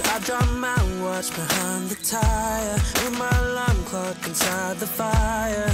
I dropped my watch behind the tire. With my alarm clock inside the fire.